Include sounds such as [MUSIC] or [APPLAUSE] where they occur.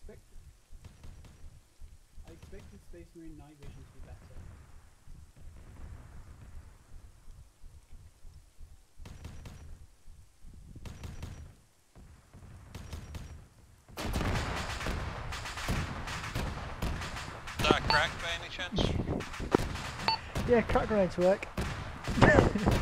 expected. I expected Space Marine night vision to be better. Is that krak by any chance? Yeah, krak grenades work. [LAUGHS]